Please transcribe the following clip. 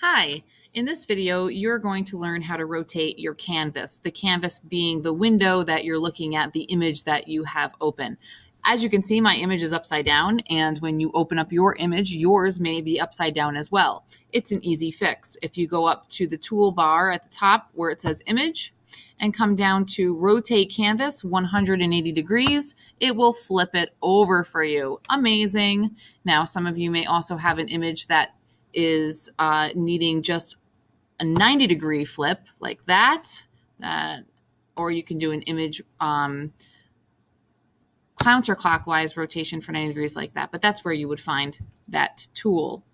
Hi, in this video, you're going to learn how to rotate your canvas, the canvas being the window that you're looking at, the image that you have open. As you can see, my image is upside down, and when you open up your image, yours may be upside down as well. It's an easy fix. If you go up to the toolbar at the top where it says image, and come down to rotate canvas 180 degrees, it will flip it over for you. Amazing. Now, some of you may also have an image that is uh, needing just a 90 degree flip like that, that or you can do an image um, counterclockwise rotation for 90 degrees like that. But that's where you would find that tool.